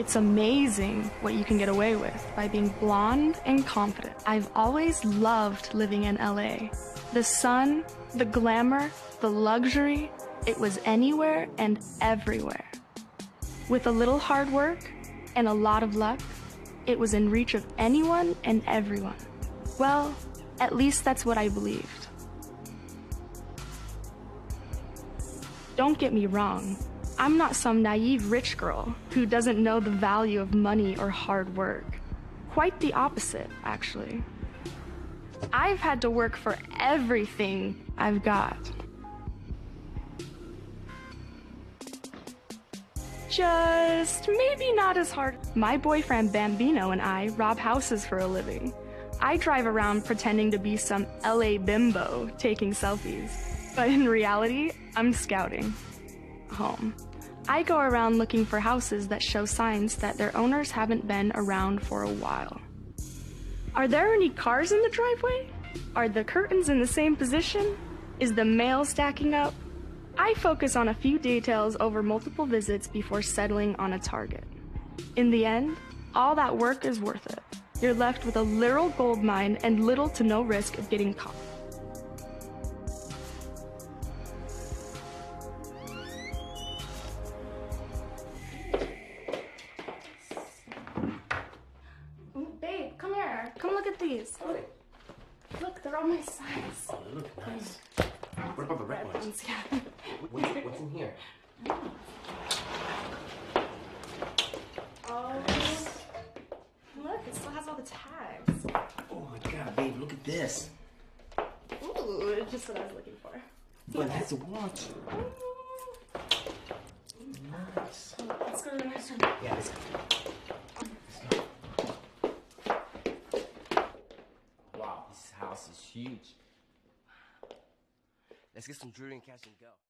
It's amazing what you can get away with by being blonde and confident. I've always loved living in LA. The sun, the glamour, the luxury, it was anywhere and everywhere. With a little hard work and a lot of luck, it was in reach of anyone and everyone. Well, at least that's what I believed. Don't get me wrong, I'm not some naive rich girl who doesn't know the value of money or hard work. Quite the opposite, actually. I've had to work for everything I've got. Just maybe not as hard. My boyfriend Bambino and I rob houses for a living. I drive around pretending to be some LA bimbo taking selfies. But in reality, I'm scouting. Home. I go around looking for houses that show signs that their owners haven't been around for a while. Are there any cars in the driveway? Are the curtains in the same position? Is the mail stacking up? I focus on a few details over multiple visits before settling on a target. In the end, all that work is worth it. You're left with a literal gold mine and little to no risk of getting caught. Come look at these. Look, look they're all my size. Oh, they look nice. What about the red ones? Ones, yeah. What, what- what's in here? Oh, look, it still has all the tags. Oh my god, babe, look at this. Ooh, it's just what I was looking for. But that's a watch. Nice. Let's go to the next room. Yeah, let's Wow, this house is huge. Let's get some jewelry and cash and go.